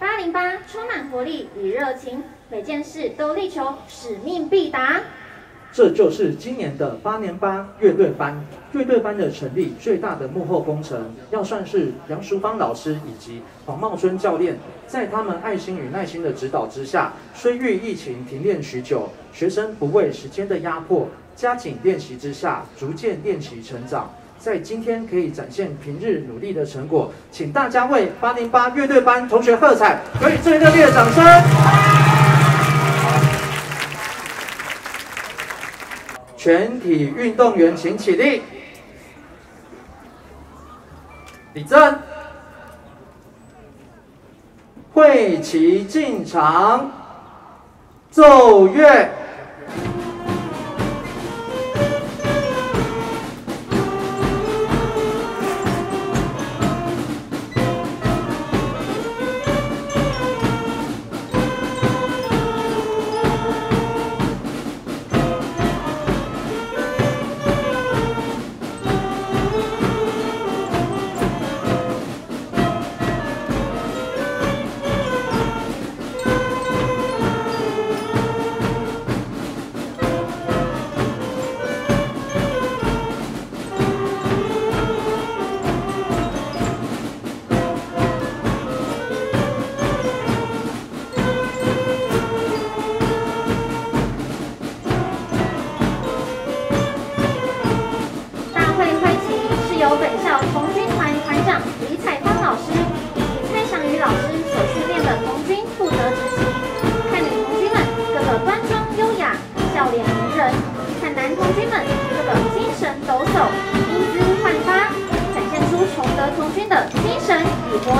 八零八充满活力与热情，每件事都力求使命必达。这就是今年的八年八乐队班。乐队班的成立最大的幕后工程，要算是杨淑芳老师以及黄茂春教练，在他们爱心与耐心的指导之下，虽遇疫情停练许久，学生不畏时间的压迫，加紧练习之下，逐渐练习成长，在今天可以展现平日努力的成果，请大家为八零八乐队班同学喝彩，给予最热烈的掌声。全体运动员请起立。立正。会旗进场。奏乐。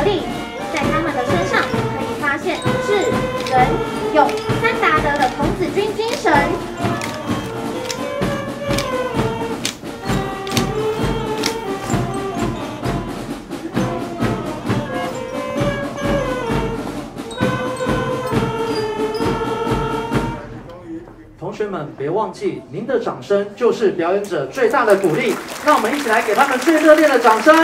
力，在他们的身上可以发现智、仁、勇三达德的童子军精神。同学们，别忘记，您的掌声就是表演者最大的鼓励。让我们一起来给他们最热烈的掌声。